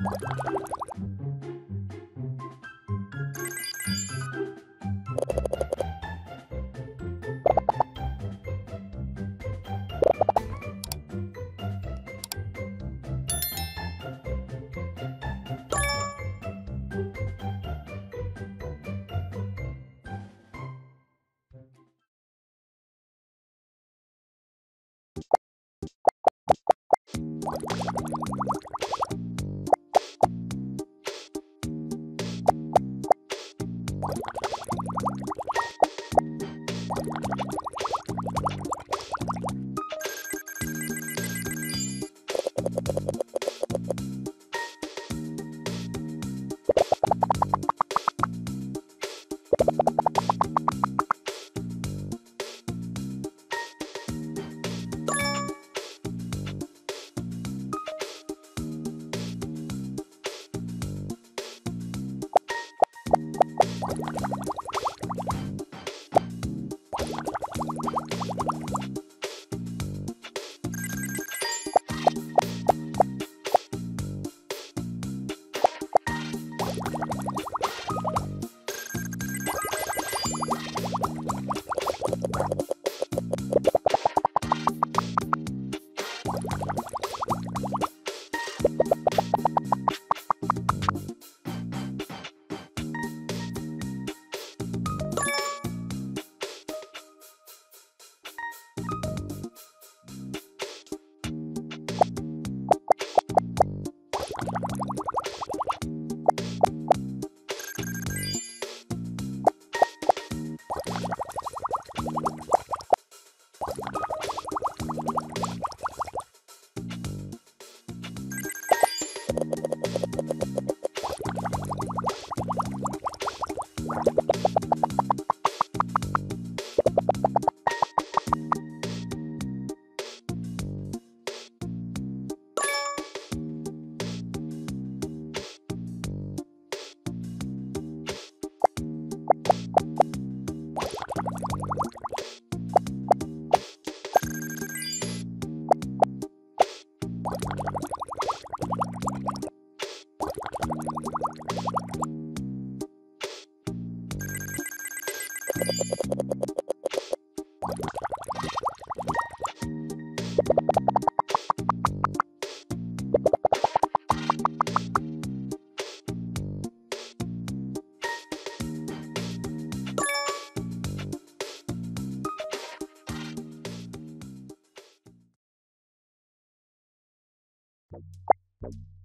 Música you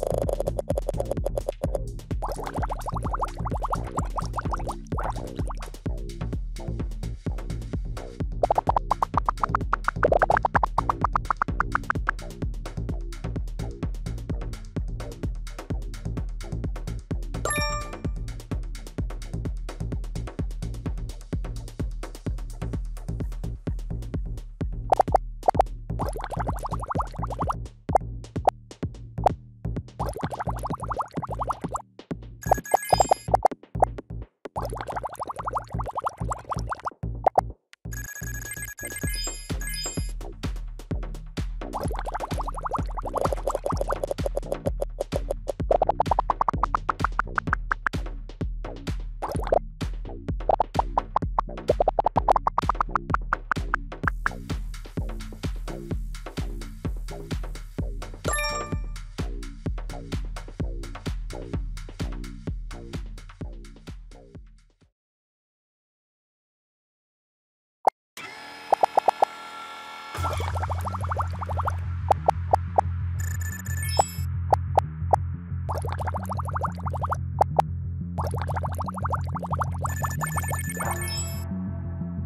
you